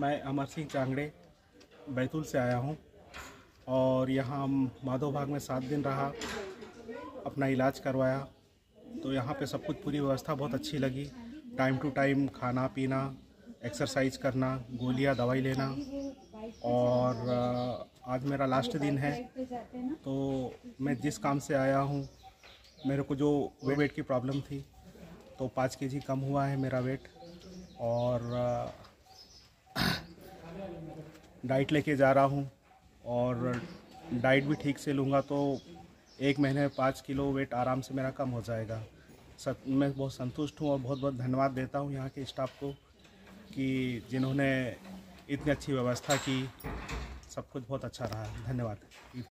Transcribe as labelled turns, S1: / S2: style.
S1: मैं अमर सिंह चांगड़े बैतूल से आया हूँ और यहाँ माधव बाग में सात दिन रहा, अपना इलाज करवाया। तो यहाँ पे सब कुछ पूरी व्यवस्था बहुत अच्छी लगी। टाइम टू टाइम खाना पीना एक्सरसाइज करना, गोलियाँ, दवाई लेना। और आज मेरा लास्ट दिन है। तो मैं जिस काम से आया हूँ, मेरे को जो वेट की प्रॉब्लम थी तो पाँच के जी कम हुआ है मेरा वेट और डाइट लेके जा रहा हूँ और डाइट भी ठीक से लूँगा तो एक महीने में पाँच किलो वेट आराम से मेरा कम हो जाएगा। सत, मैं बहुत संतुष्ट हूँ और बहुत बहुत धन्यवाद देता हूँ यहाँ के स्टाफ को कि जिन्होंने इतनी अच्छी व्यवस्था की, सब कुछ बहुत अच्छा रहा। धन्यवाद।